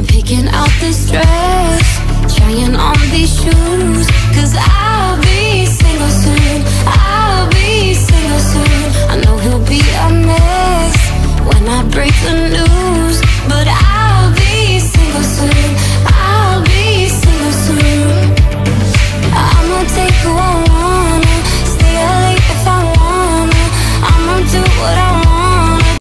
I'm picking out this dress Trying on these shoes. Cause I'll be single soon I'll be single soon. I know he'll be a mess When I break the news. But I'll be single soon I'll be single soon. I'ma take one